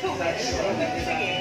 臭白痴这里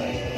Bye.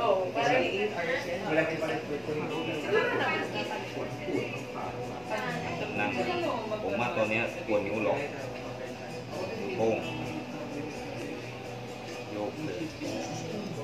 oh, para liit. Malaki pa rin po ito yung Nang, ผมว่าตัวเนี้ยปวดนิ้วหลอกโป้งโยกเลย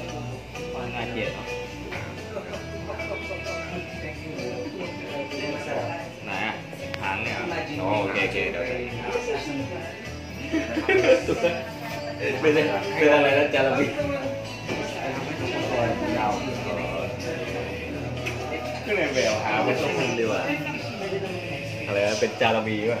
เไหนอ่ะหางเนี่ยโอเคโอเคเดี๋ยวใส่เป็นอะไรนะจาระบีก็เลนแววหาเป็นต้องมันดีกว่า อะไรนะเป็นจาระบีว่ะ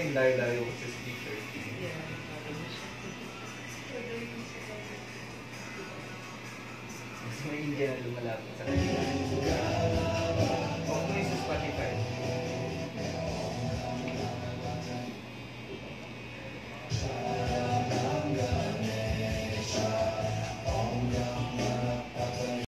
yung layo-layo kasi si teacher. Mas maintindihan lumalapit sa kanila.